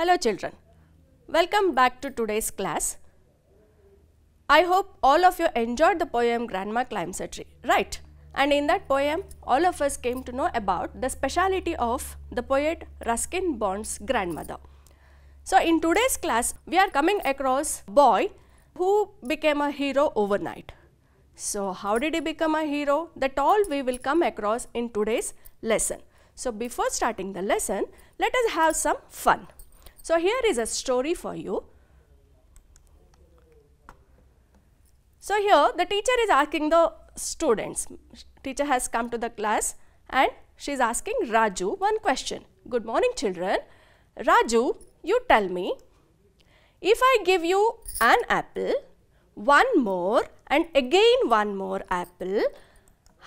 Hello children, welcome back to today's class. I hope all of you enjoyed the poem Grandma Climbs a Tree, right? And in that poem, all of us came to know about the speciality of the poet Ruskin Bond's grandmother. So in today's class, we are coming across boy who became a hero overnight. So how did he become a hero? That all we will come across in today's lesson. So before starting the lesson, let us have some fun. So here is a story for you. So here the teacher is asking the students, teacher has come to the class and she is asking Raju one question. Good morning children. Raju, you tell me, if I give you an apple, one more and again one more apple,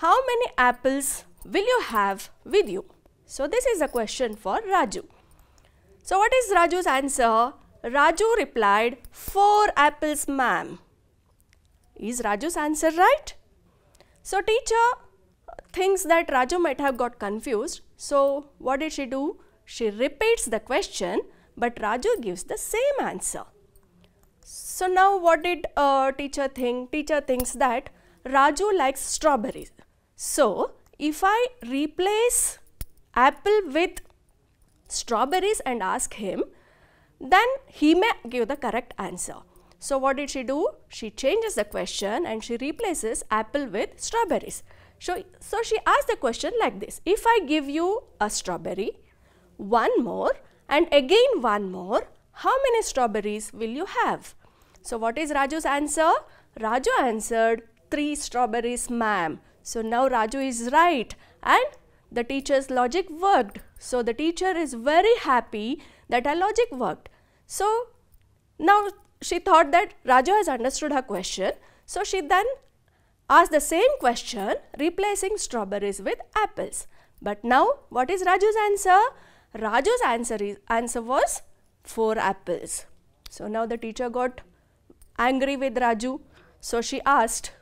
how many apples will you have with you? So this is a question for Raju. So what is Raju's answer? Raju replied, 4 apples ma'am. Is Raju's answer right? So teacher thinks that Raju might have got confused. So what did she do? She repeats the question but Raju gives the same answer. So now what did uh, teacher think? Teacher thinks that Raju likes strawberries. So if I replace apple with strawberries and ask him, then he may give the correct answer. So what did she do? She changes the question and she replaces apple with strawberries. So, so she asked the question like this. If I give you a strawberry, one more and again one more, how many strawberries will you have? So what is Raju's answer? Raju answered, three strawberries ma'am. So now Raju is right and the teacher's logic worked. So the teacher is very happy that her logic worked. So now she thought that Raju has understood her question. So she then asked the same question replacing strawberries with apples. But now what is Raju's answer? Raju's answer, is, answer was 4 apples. So now the teacher got angry with Raju. So she asked,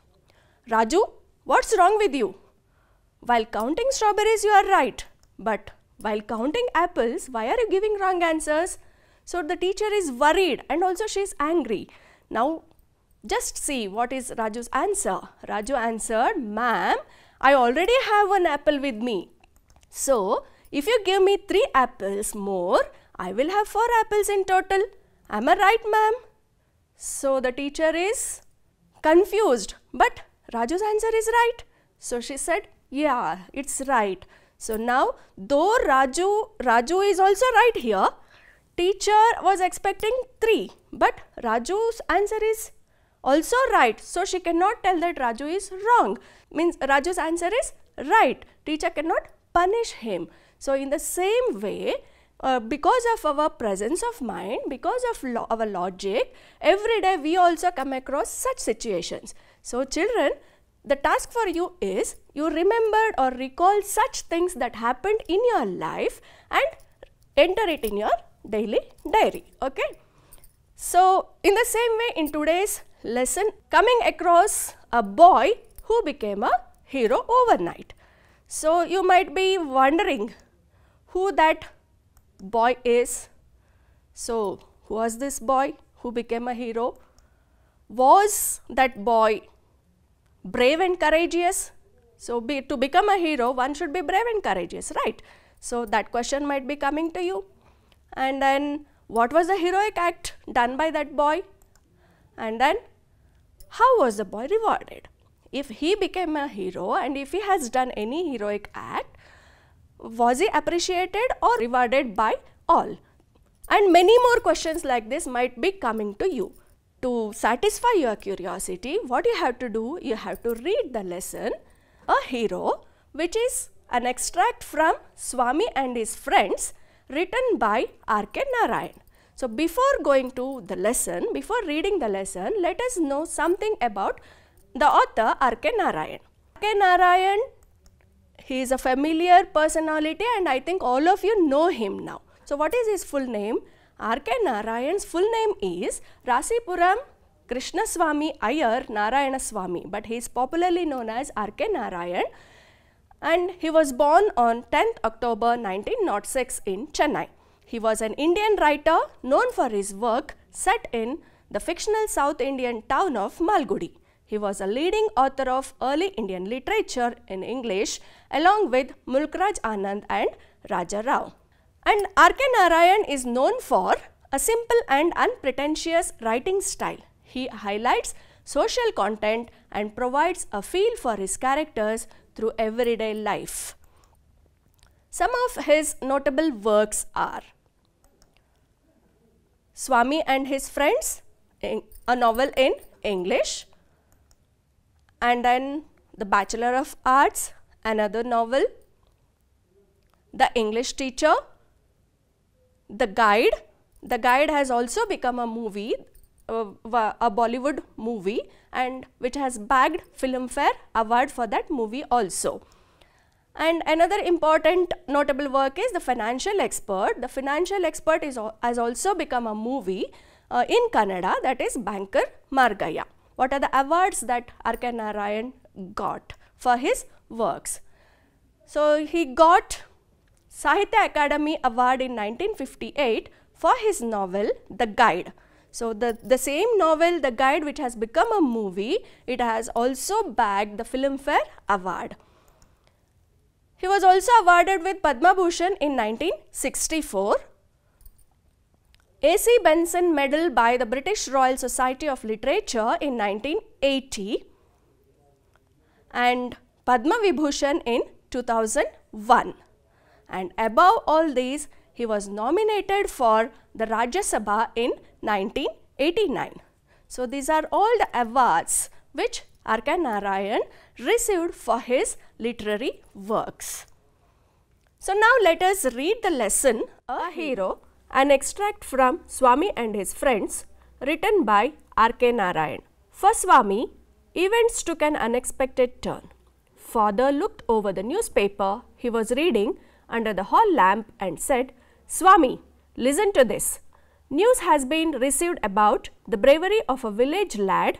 Raju, what's wrong with you? While counting strawberries, you are right. But while counting apples, why are you giving wrong answers? So the teacher is worried and also she is angry. Now just see what is Raju's answer. Raju answered, Ma'am, I already have one apple with me. So if you give me three apples more, I will have four apples in total. Am I right, ma'am? So the teacher is confused, but Raju's answer is right. So she said, yeah, it's right. So now, though Raju, Raju is also right here, teacher was expecting 3, but Raju's answer is also right. So she cannot tell that Raju is wrong. Means Raju's answer is right. Teacher cannot punish him. So in the same way, uh, because of our presence of mind, because of lo our logic, every day we also come across such situations. So children, the task for you is you remembered or recall such things that happened in your life and enter it in your daily diary. Okay. So in the same way in today's lesson coming across a boy who became a hero overnight. So you might be wondering who that boy is. So who was this boy who became a hero? Was that boy brave and courageous? So be, to become a hero one should be brave and courageous right. So that question might be coming to you. And then what was the heroic act done by that boy? And then how was the boy rewarded? If he became a hero and if he has done any heroic act, was he appreciated or rewarded by all? And many more questions like this might be coming to you. To satisfy your curiosity, what you have to do, you have to read the lesson, A Hero, which is an extract from Swami and his friends written by R.K. Narayan. So before going to the lesson, before reading the lesson, let us know something about the author R.K. Narayan. R.K. Narayan, he is a familiar personality and I think all of you know him now. So what is his full name? R.K. Narayan's full name is Rasipuram Krishnaswamy Iyer Narayana Swamy but he is popularly known as R.K. Narayan and he was born on 10th October 1906 in Chennai. He was an Indian writer known for his work set in the fictional South Indian town of Malgudi. He was a leading author of early Indian literature in English along with Mulk Raj Anand and Raja Rao. And R.K. Narayan is known for a simple and unpretentious writing style. He highlights social content and provides a feel for his characters through everyday life. Some of his notable works are Swami and his friends, a novel in English, and then The Bachelor of Arts, another novel, The English Teacher, The Guide. The Guide has also become a movie, uh, a Bollywood movie, and which has bagged Filmfare Award for that movie also. And another important notable work is The Financial Expert. The Financial Expert is, has also become a movie uh, in Kannada that is Banker Margayya. What are the awards that R.K. Narayan got for his works? So, he got Sahitya Akademi Award in 1958 for his novel The Guide. So, the, the same novel The Guide which has become a movie, it has also bagged the Filmfare Award. He was also awarded with Padma Bhushan in 1964. A.C. Benson Medal by the British Royal Society of Literature in 1980 and Padma Vibhushan in 2001. And above all these, he was nominated for the Rajya Sabha in 1989. So, these are all the awards which R.K. Narayan received for his literary works. So, now let us read the lesson A Hero, an extract from Swami and his friends written by R.K. Narayan. For Swami, events took an unexpected turn. Father looked over the newspaper he was reading under the hall lamp and said, Swami, listen to this. News has been received about the bravery of a village lad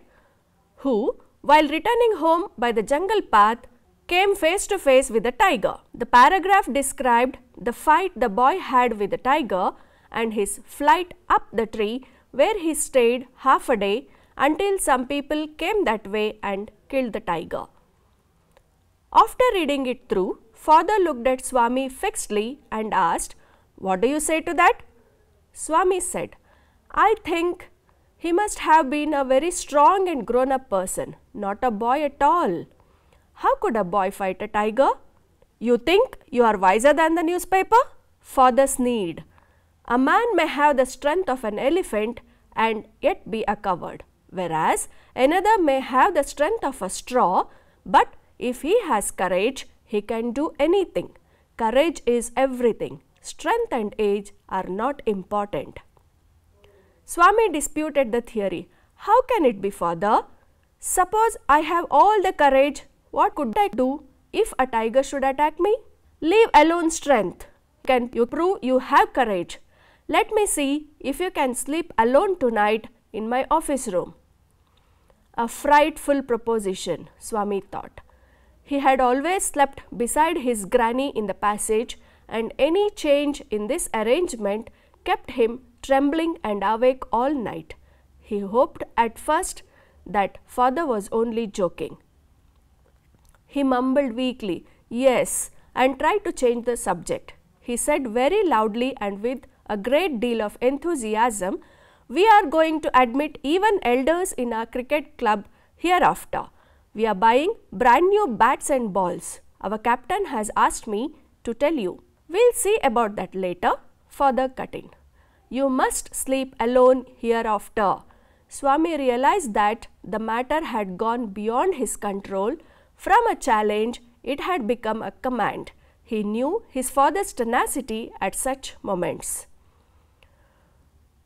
who, while returning home by the jungle path, came face to face with a tiger. The paragraph described the fight the boy had with the tiger and his flight up the tree where he stayed half a day until some people came that way and killed the tiger. After reading it through, father looked at Swami fixedly and asked, What do you say to that? Swami said, I think he must have been a very strong and grown up person, not a boy at all. How could a boy fight a tiger? You think you are wiser than the newspaper? Father sneered. A man may have the strength of an elephant and yet be a coward, whereas another may have the strength of a straw, but if he has courage, he can do anything. Courage is everything. Strength and age are not important. Swami disputed the theory. How can it be, father? Suppose I have all the courage, what could I do if a tiger should attack me? Leave alone strength. Can you prove you have courage? Let me see if you can sleep alone tonight in my office room. A frightful proposition, Swami thought. He had always slept beside his granny in the passage, and any change in this arrangement kept him trembling and awake all night. He hoped at first that father was only joking. He mumbled weakly, Yes, and tried to change the subject. He said very loudly and with a great deal of enthusiasm, We are going to admit even elders in our cricket club hereafter. We are buying brand new bats and balls. Our captain has asked me to tell you. We'll see about that later. Further cutting. You must sleep alone hereafter. Swami realized that the matter had gone beyond his control. From a challenge, it had become a command. He knew his father's tenacity at such moments.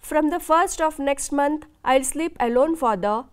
From the first of next month, I'll sleep alone, father.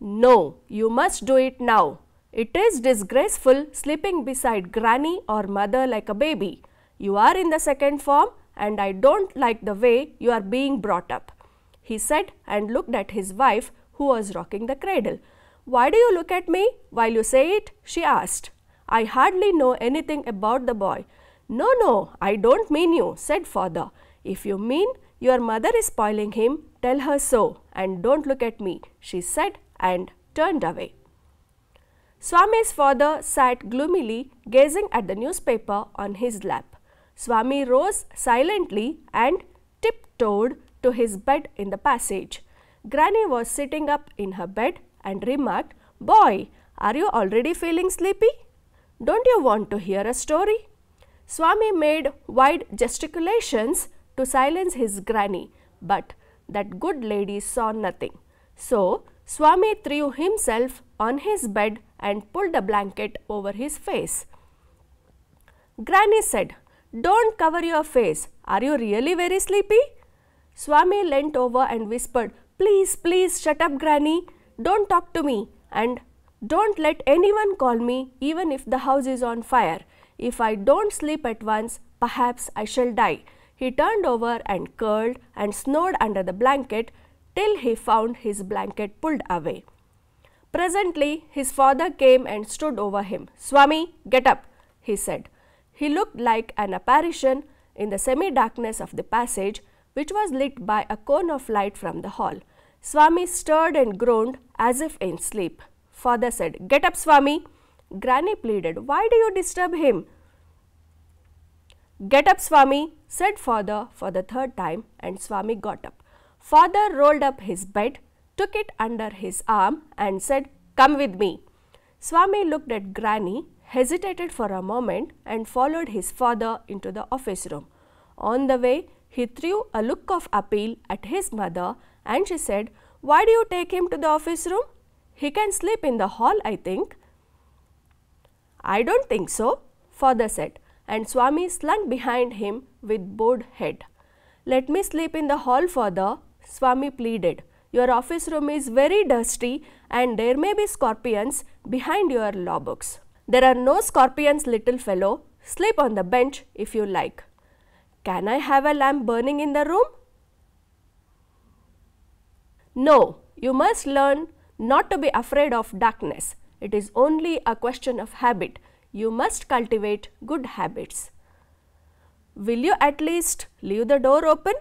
No, you must do it now. It is disgraceful sleeping beside granny or mother like a baby. You are in the second form and I don't like the way you are being brought up, he said and looked at his wife who was rocking the cradle. Why do you look at me while you say it? she asked. I hardly know anything about the boy. No, no, I don't mean you, said father. If you mean your mother is spoiling him, tell her so and don't look at me, she said and turned away. Swami's father sat gloomily gazing at the newspaper on his lap. Swami rose silently and tiptoed to his bed in the passage. Granny was sitting up in her bed and remarked, Boy, are you already feeling sleepy? Don't you want to hear a story? Swami made wide gesticulations to silence his granny, but that good lady saw nothing. So, Swami threw himself on his bed and pulled a blanket over his face. Granny said, Don't cover your face. Are you really very sleepy? Swami leant over and whispered, Please, please shut up, Granny. Don't talk to me and don't let anyone call me even if the house is on fire. If I don't sleep at once, perhaps I shall die. He turned over and curled and snored under the blanket till he found his blanket pulled away. Presently, his father came and stood over him. Swami, get up, he said. He looked like an apparition in the semi darkness of the passage, which was lit by a cone of light from the hall. Swami stirred and groaned as if in sleep. Father said, Get up, Swami. Granny pleaded, Why do you disturb him? Get up, Swami, said father for the third time, and Swami got up. Father rolled up his bed, took it under his arm, and said, Come with me. Swami looked at Granny, hesitated for a moment, and followed his father into the office room. On the way, he threw a look of appeal at his mother, and she said, Why do you take him to the office room? He can sleep in the hall, I think. I don't think so, father said, and Swami slunk behind him with bowed head. Let me sleep in the hall, father, Swami pleaded. Your office room is very dusty and there may be scorpions behind your law books. There are no scorpions, little fellow. Sleep on the bench if you like. Can I have a lamp burning in the room? No, you must learn not to be afraid of darkness. It is only a question of habit. You must cultivate good habits. Will you at least leave the door open?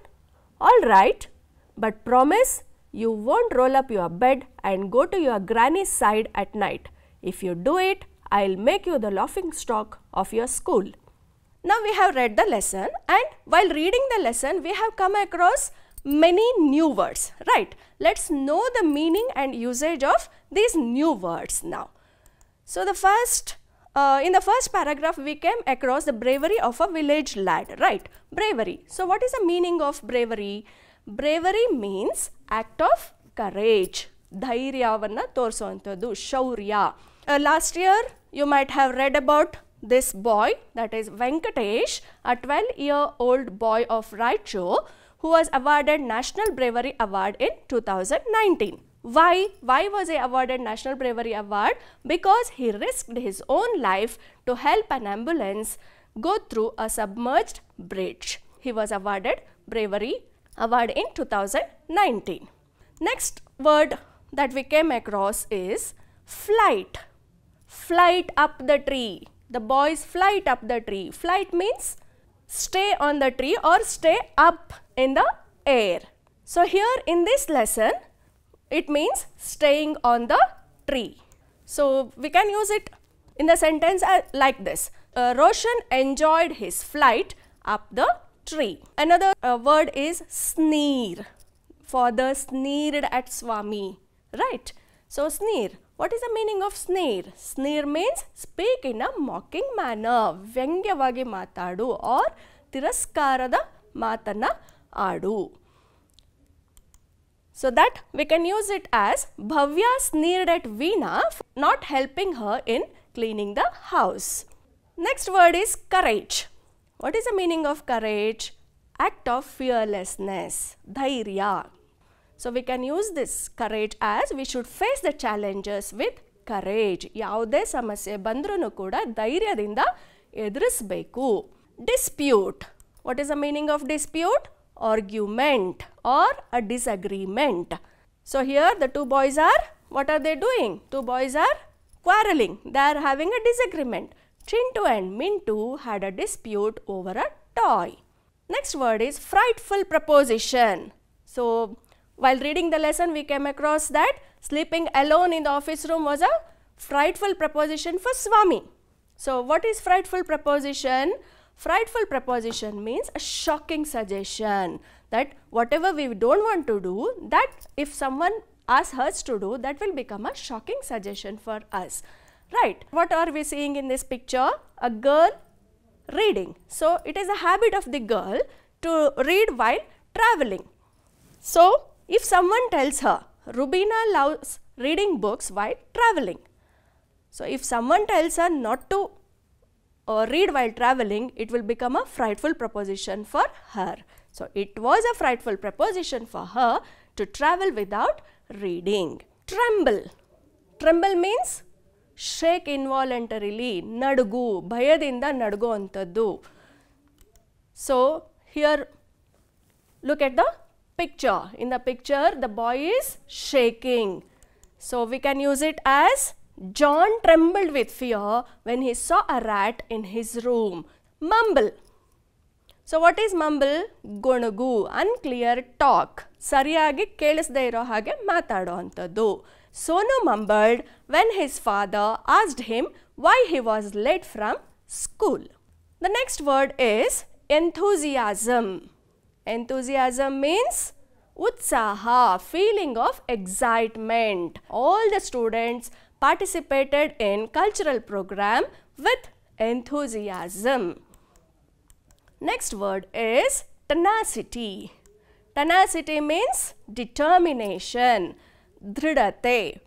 All right, but promise you won't roll up your bed and go to your granny's side at night. If you do it, I'll make you the laughing stock of your school. Now we have read the lesson and while reading the lesson we have come across many new words, right? Let's know the meaning and usage of these new words now. So the first, uh, in the first paragraph we came across the bravery of a village lad, right? Bravery. So what is the meaning of bravery? Bravery means act of courage. ಧೈರ್ಯವನ್ನು ತೋರಿಸುವಂಥದ್ದು ಶೌರ್ಯ last year you might have read about this boy that is Venkatesh, a 12 year old boy of Raichur who was awarded National Bravery Award in 2019. Why? Why was he awarded National Bravery Award? Because he risked his own life to help an ambulance go through a submerged bridge. He was awarded Bravery Award in 2019. Next word that we came across is flight. Flight up the tree. The boys flight up the tree. Flight means stay on the tree or stay up in the air. So here in this lesson, it means staying on the tree. So we can use it in the sentence uh, like this. Uh, Roshan enjoyed his flight up the tree. Another uh, word is sneer. Father sneered at Swami, right? So sneer. What is the meaning of sneer? Sneer means speak in a mocking manner. ವ್ಯಂಗ್ಯವಾಗಿ ಮಾತಾಡು or ತಿರಸ್ಕಾರದ ಮಾತನ್ನ ಆಡು. So that we can use it as Bhavya sneered at Veena for not helping her in cleaning the house. Next word is courage. What is the meaning of courage? Act of fearlessness, dhairya. So we can use this courage as we should face the challenges with courage. ಯಾವುದೇ ಸಮಸ್ಯೆ ಬಂದ್ರೂ ಕೂಡ ಧೈರ್ಯದಿಂದ ಎದುರಿಸಬೇಕು dispute what is the meaning of dispute argument R a disagreement so here the two boys are what are they doing two boys are quarreling. They are having a disagreement. Chintu and Mintu had a dispute over a toy. Next word is frightful preposition. So, while reading the lesson, we came across that sleeping alone in the office room was a frightful preposition for Swami. So, what is frightful preposition? Frightful preposition means a shocking suggestion that whatever we don't want to do, that if someone asks us to do, that will become a shocking suggestion for us. Right. What are we seeing in this picture? A girl reading. So, it is a habit of the girl to read while traveling. So, if someone tells her, Rubina loves reading books while traveling. So, if someone tells her not to uh, read while traveling, it will become a frightful proposition for her. So, it was a frightful proposition for her to travel without reading. Tremble. Tremble means shake ಇನ್ವಾಲಂಟರಿಲಿ ನಡುಗು ಭಯದಿಂದ ನಡುಗೋ ಅಂಥದ್ದು so here look at the picture. In the picture, the boy is shaking. So, we can use it as John trembled with fear when he saw a rat in his room. Mumble. So, what is mumble? ಗೊಣಗು unclear talk ಸರಿಯಾಗಿ ಕೇಳಿಸದೇ ಇರೋ ಹಾಗೆ ಮಾತಾಡೋ ಅಂಥದ್ದು Sonu ಮಂಬಲ್ಡ್ when his father asked him why he was late from school the next word is enthusiasm. Enthusiasm means utsaha, feeling of excitement. All the students participated in cultural program with enthusiasm. Next word is tenacity. Tenacity means determination, dridate.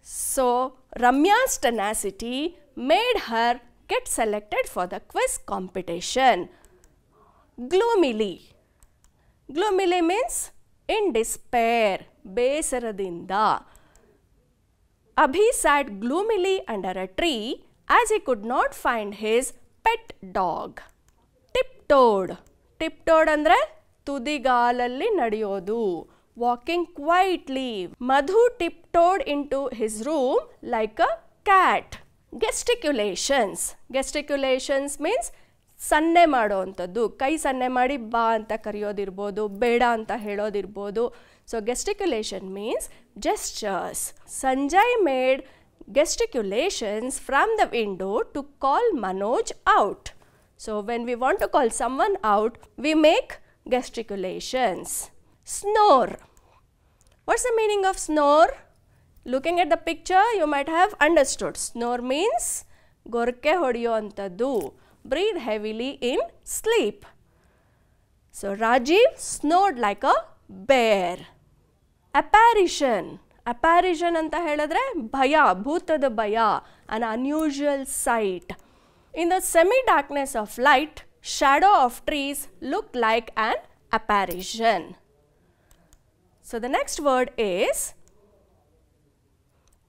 So, Ramya's tenacity made her get selected for the quiz competition Gloomily. Gloomily means in despair, ಬೇಸರದಿಂದ. Abhi sat gloomily under a tree as he could not find his pet dog. Tiptoed. Tiptoed ಅಂದರೆ ತುದಿಗಾಲಲ್ಲಿ ನಡೆಯೋದು walking quietly Madhu ಟಿಪ್ಟೋಡ್ in to his room like a cat ಗೆಸ್ಟಿಕ್ಯುಲೇಷನ್ಸ್ ಗೆಸ್ಟಿಕ್ಯುಲೇಷನ್ಸ್ means ಸನ್ನೆ ಮಾಡೋವಂಥದ್ದು ಕೈ ಸನ್ನೆ ಮಾಡಿ ಬಾ ಅಂತ ಕರೆಯೋದಿರ್ಬೋದು ಬೇಡ ಅಂತ ಹೇಳೋದಿರ್ಬೋದು so gesticulation means gestures Sanjay made gesticulations from the window to call Manoj out. So, when we want to call someone out, we make gesticulations. Snore. What's the meaning of snore? Looking at the picture, you might have understood. Snore means gorke ಹೊಡೆಯೋ ಅಂಥದ್ದು breathe heavily in sleep. So, Rajiv snored like a bear. Apparition. Apparition ಅಂತ ಹೇಳಿದ್ರೆ ಭಯ ಭೂತದ ಭಯ an unusual sight. In the semi-darkness of light, shadow of trees looked like an apparition. So, the next word is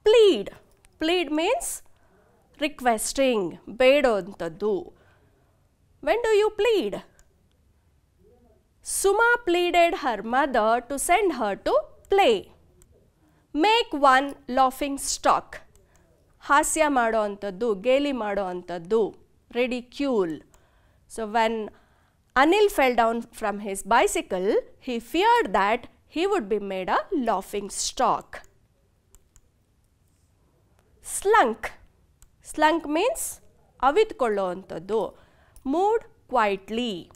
plead. Plead means requesting, ಬೇಡೋ ಅಂಥದ್ದು. When do you plead? Suma pleaded her mother to send her to play. Make one laughing stock ಹಾಸ್ಯ ಮಾಡೋ ಅಂಥದ್ದು ಗೇಲಿ ಮಾಡೋ ಅಂಥದ್ದು ರೆಡಿಕ್ಯೂಲ್ so when Anil fell down from his bicycle he feared that he would be made a laughing stock ಸ್ಲಂಕ್ ಸ್ಲಂಕ್ means ಅವಿತ್ಕೊಳ್ಳೋ ಅಂಥದ್ದು moved quietly.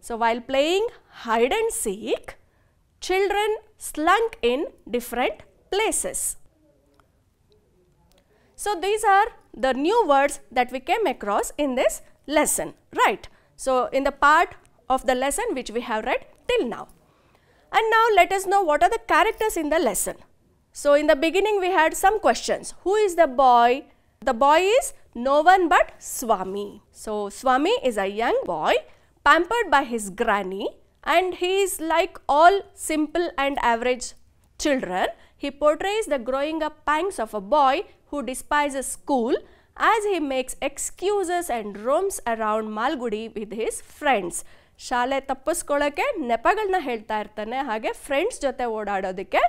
So while playing hide and seek, children slunk in different places. So these are the new words that we came across in this lesson, right? So in the part of the lesson which we have read till now. And now let us know what are the characters in the lesson. So in the beginning we had some questions. Who is the boy? The boy is no one but Swami. So, Swami is a young boy pampered by his granny and he is like all simple and average children. He portrays the growing up pangs of a boy who despises school as he makes excuses and roams around Malgudi with his friends. ಶಾಲೆ ತಪ್ಪಿಸ್ಕೊಳ್ಳೋಕ್ಕೆ ನೆಪಗಳನ್ನ ಹೇಳ್ತಾ ಇರ್ತಾನೆ ಹಾಗೆ friends ಜೊತೆ ಓಡಾಡೋದಕ್ಕೆ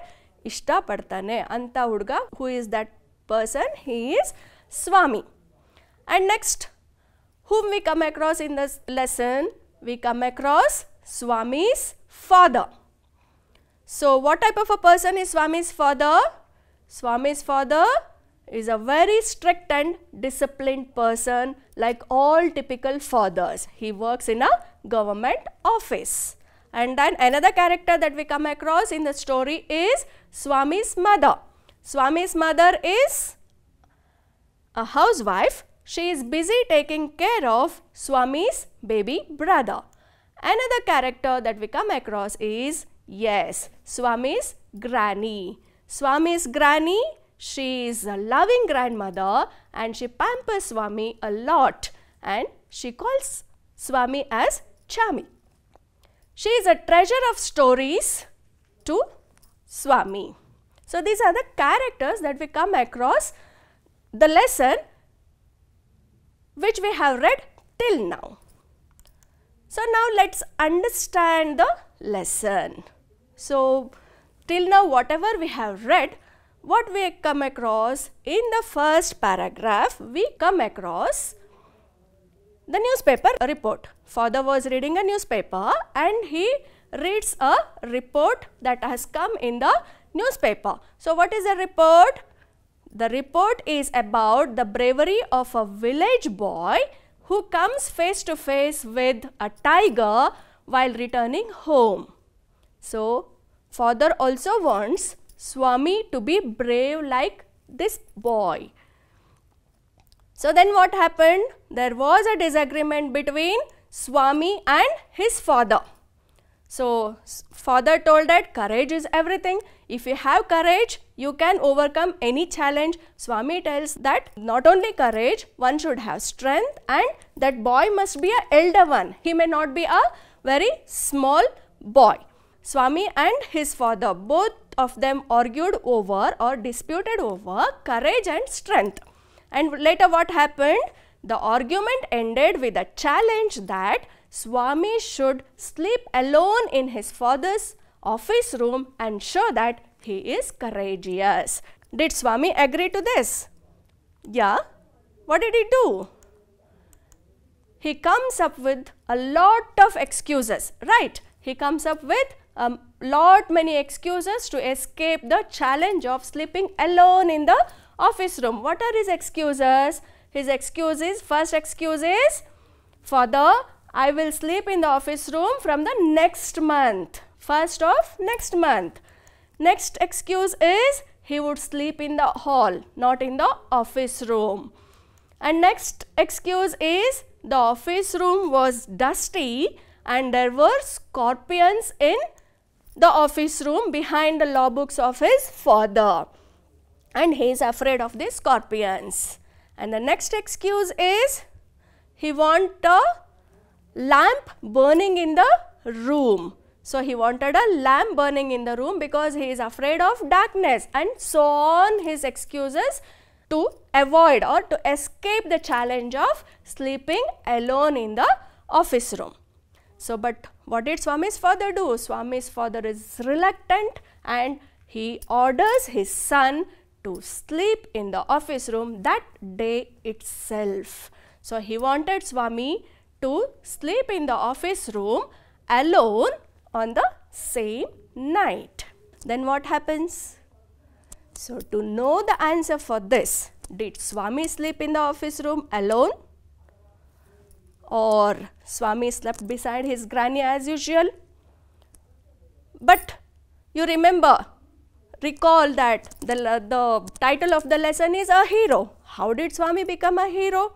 ಇಷ್ಟಪಡ್ತಾನೆ ಅಂತ ಹುಡುಗ who is that person he is Swami and next, whom we come across in this lesson? We come across Swami's father. So, what type of a person is Swami's father? Swami's father is a very strict and disciplined person like all typical fathers. He works in a government office. And then another character that we come across in the story is Swami's mother. Swami's mother is a housewife she is busy taking care of Swami's baby brother. Another character that we come across is, yes, Swami's granny. Swami's granny, she is a loving grandmother and she pampers Swami a lot and she calls Swami as Chami. She is a treasure of stories to Swami. So, these are the characters that we come across the lesson which we have read till now. So, now let us understand the lesson. So, till now whatever we have read, what we come across in the first paragraph, we come across the newspaper report. Father was reading a newspaper and he reads a report that has come in the newspaper. So, what is the report? The report is about the bravery of a village boy who comes face to face with a tiger while returning home. So, father also wants Swami to be brave like this boy. So, then what happened? There was a disagreement between Swami and his father. So, father told that courage is everything. If you have courage, you can overcome any challenge. Swami tells that not only courage, one should have strength and that boy must be a elder one. He may not be a very small boy. Swami and his father, both of them argued over or disputed over courage and strength. And later what happened? The argument ended with a challenge that Swami should sleep alone in his father's office room and show that he is courageous. Did Swami agree to this? Yeah. What did he do? He comes up with a lot of excuses, right? He comes up with a lot many excuses to escape the challenge of sleeping alone in the office room. What are his excuses? His excuses, first excuse is, Father, I will sleep in the office room from the next month, first of next month. Next excuse is, he would sleep in the hall, not in the office room. And next excuse is, the office room was dusty and there were scorpions in the office room behind the law books of his father and he is afraid of the scorpions. And the next excuse is he want a lamp burning in the room. So, he wanted a lamp burning in the room because he is afraid of darkness and so on his excuses to avoid or to escape the challenge of sleeping alone in the office room. So, but what did Swami's father do? Swami's father is reluctant and he orders his son to sleep in the office room that day itself. So, he wanted Swami to sleep in the office room alone on the same night. Then what happens? So, to know the answer for this, did Swami sleep in the office room alone? Or Swami slept beside his granny as usual? But you remember recall that the, the title of the lesson is a hero. How did Swami become a hero?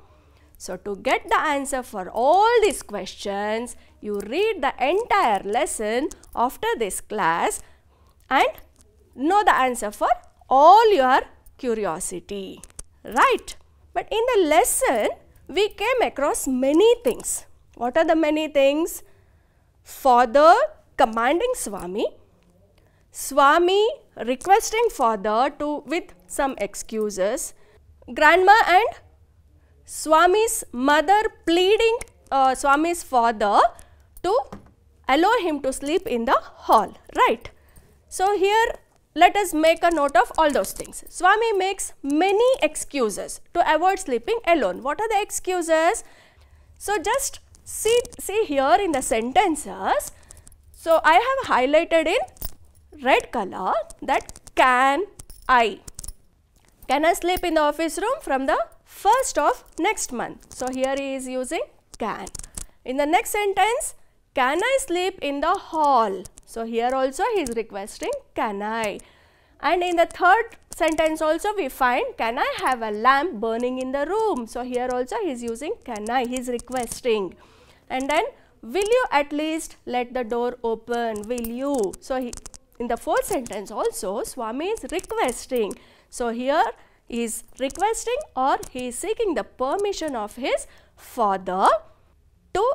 So, to get the answer for all these questions, you read the entire lesson after this class and know the answer for all your curiosity, right? But in the lesson, we came across many things. What are the many things? Father commanding Swami, Swami requesting father to with some excuses, grandma and Swami's mother pleading uh, Swami's father to allow him to sleep in the hall, right. So, here let us make a note of all those things. Swami makes many excuses to avoid sleeping alone. What are the excuses? So, just see, see here in the sentences, so I have highlighted in red color that can I. Can I sleep in the office room from the first of next month? So, here he is using can. In the next sentence, can I sleep in the hall? So, here also he is requesting can I. And in the third sentence also we find can I have a lamp burning in the room. So, here also he is using can I, he is requesting. And then will you at least let the door open, will you. So, he, in the fourth sentence also Swami is requesting. So, here is requesting or he is seeking the permission of his father to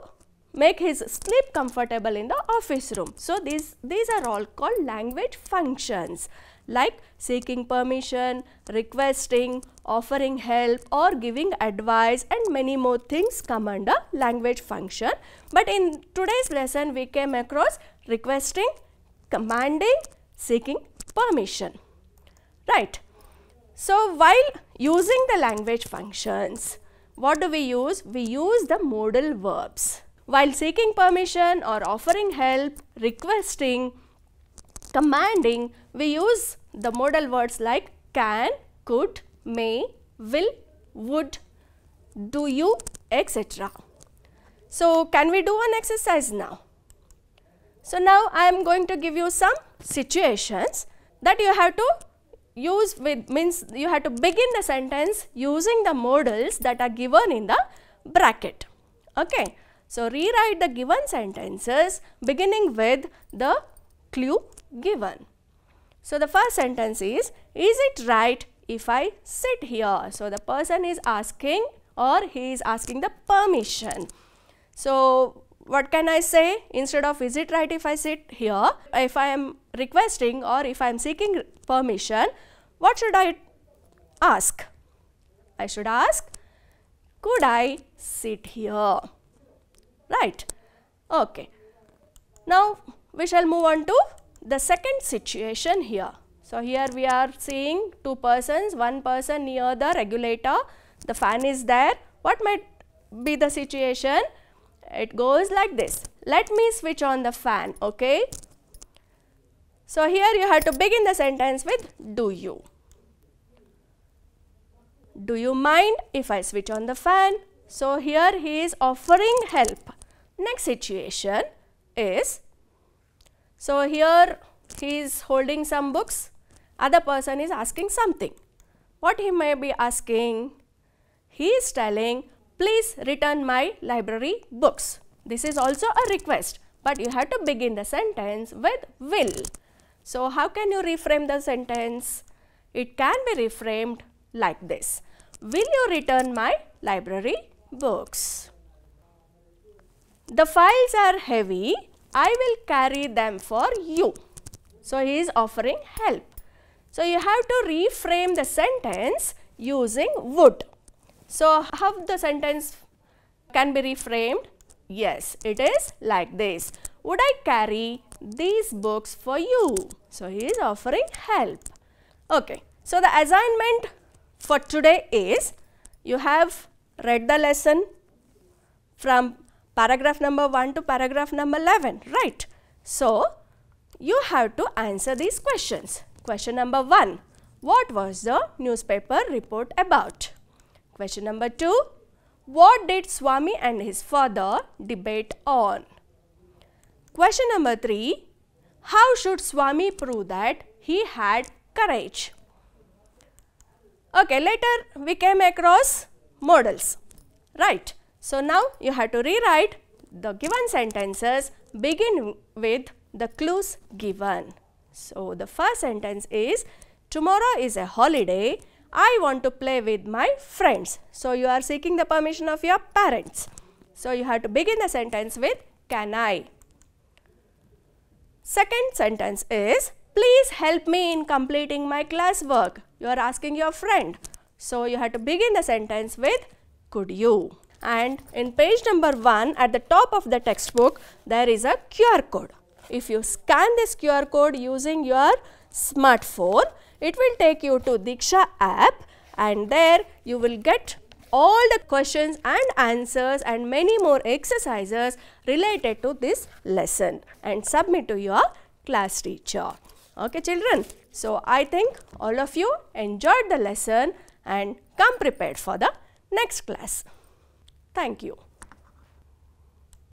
make his sleep comfortable in the office room. So, these, these are all called language functions like seeking permission, requesting, offering help or giving advice and many more things come under language function. But in today's lesson we came across requesting, commanding, seeking permission. Right. So, while using the language functions, what do we use? We use the modal verbs. While seeking permission or offering help, requesting, commanding, we use the modal words like can, could, may, will, would, do you, etc. So, can we do an exercise now? So, now I am going to give you some situations that you have to use with means you have to begin the sentence using the modals that are given in the bracket. Okay. So, rewrite the given sentences beginning with the clue given. So, the first sentence is, is it right if I sit here? So, the person is asking or he is asking the permission. So, what can I say instead of is it right if I sit here? If I am requesting or if I am seeking permission, what should I ask? I should ask, could I sit here? Right? Okay. Now, we shall move on to the second situation here. So, here we are seeing two persons, one person near the regulator, the fan is there. What might be the situation? It goes like this. Let me switch on the fan, okay? So, here you have to begin the sentence with do you. Do you mind if I switch on the fan? So, here he is offering help. Next situation is, so here he is holding some books, other person is asking something. What he may be asking? He is telling, please return my library books. This is also a request, but you have to begin the sentence with will. So, how can you reframe the sentence? It can be reframed like this. Will you return my library books? The files are heavy. I will carry them for you. So, he is offering help. So, you have to reframe the sentence using would. So, how the sentence can be reframed? Yes, it is like this. Would I carry these books for you? So, he is offering help. Okay. So, the assignment for today is you have read the lesson from paragraph number 1 to paragraph number 11, right? So, you have to answer these questions. Question number 1, what was the newspaper report about? Question number 2, what did Swami and his father debate on? Question number 3, how should Swami prove that he had courage? Okay, later we came across modals, right? So, now you have to rewrite the given sentences begin with the clues given. So, the first sentence is tomorrow is a holiday. I want to play with my friends. So, you are seeking the permission of your parents. So, you have to begin the sentence with can I. Second sentence is please help me in completing my classwork. You are asking your friend. So, you have to begin the sentence with could you and in page number 1 at the top of the textbook there is a QR code. If you scan this QR code using your smartphone, it will take you to Diksha app and there you will get all the questions and answers and many more exercises related to this lesson and submit to your class teacher. Okay children. So I think all of you enjoyed the lesson and come prepared for the next class. Thank you.